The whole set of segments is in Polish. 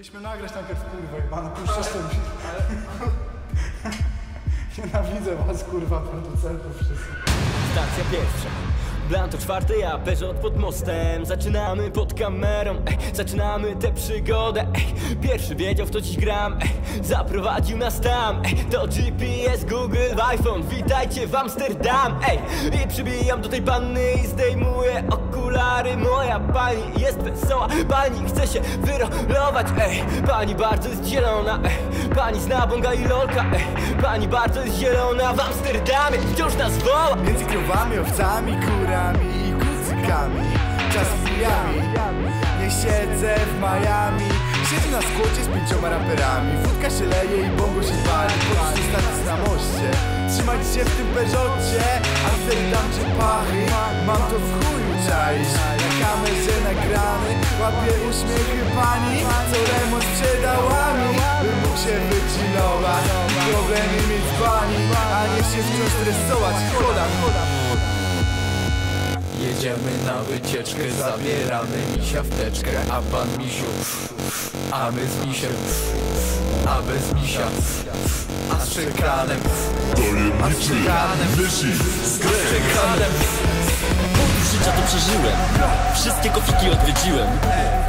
Mieliśmy nagrać najpierw kurwę, jebana, puszczasz ten Nienawidzę was, kurwa, producentów wszystkich. Stacja pierwsza Blanto czwarte, ja Peugeot pod mostem Zaczynamy pod kamerą, ej, zaczynamy tę przygodę ej. Pierwszy wiedział w to dziś gram, ej, zaprowadził nas tam ej. To GPS, Google, iPhone, witajcie w Amsterdam ej. I przybijam do tej panny i zdejmuję okulary Moja pani jest wesoła, pani chce się wyrolować ej. Pani bardzo jest zielona, ej. pani zna bonga i lolka ej. Pani bardzo jest zielona w Amsterdamie, wciąż nas woła. Między krowami, owcami, kurami i kucykami Czas z chwilami Nie siedzę w Miami. Siedzę na skłocie z pięcioma raperami. Wódka się leje i bongo się pali. Podróż status na moście. Trzymajcie się w tym Peugeotie Amsterdam czy Pachy Mam to w chuju czaisz. Na kamerze nagrany Łapię uśmiechy pani Co remont sprzedałami Bym mógł się wychillować. Problemy mieć z pani A nie się wciąż stresować. Choda, choda Jedziemy na wycieczkę, zabieramy misia w teczkę A pan misiu, a my z misiem Bez misia, a z czekanem A z czekanem, z czekanem Pół życia to przeżyłem. Wszystkie kofiki odwiedziłem.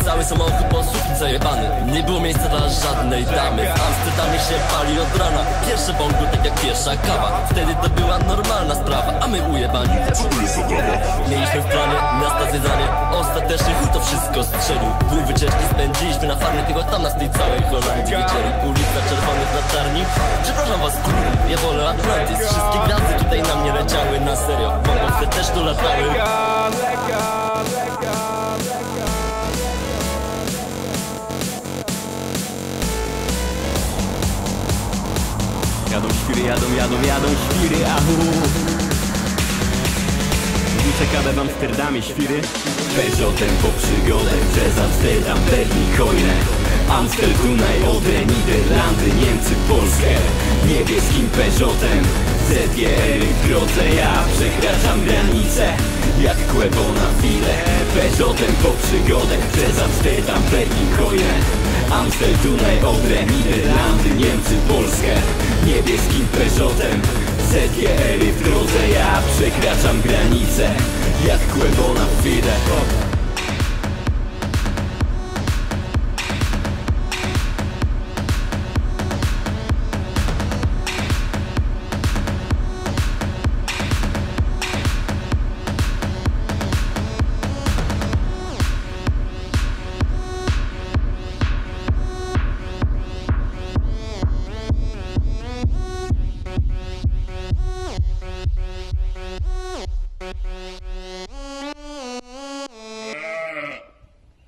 Cały samochód po sufit zajebany Nie było miejsca dla żadnej damy. W Amsterdamie się pali od rana. Pierwsze bongo tak jak pierwsza kawa. Wtedy to była normalna sprawa A my ujebani. Mieliśmy w planie miasta zwiedzanie. Ostatecznie chuj to wszystko strzelił. Pół wycieczki spędziliśmy na farmie Tylko tam na tej całej Holandii. Wiecieli ulica czerwonych na czarni? Przepraszam was kurwa, ja wolę Atlantis. Wszystkie gwiazdy tutaj na mnie leciały Na serio, bombowce też tu latały Jadą świry, jadą, jadą, jadą świry, ahu. Czekamy w Amsterdamie świry. Peugeotem po przygodę przez Amsterdam, Berlin, Hojne Amstel, Dunaj, Odre, Niderlandy, Niemcy, Polskę. Niebieskim Peugeotem ZGR w drodze ja przekraczam granicę Jak kłębo na file Peugeotem po przygodę przez Amsterdam, Berlin, Hojne Amstel, Dunaj, Odre, Niderlandy, Niemcy, Polskę Niebieskim Peugeotem. ZGR w drodze ja przekraczam granicę Jak kłębo na chwilę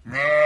No.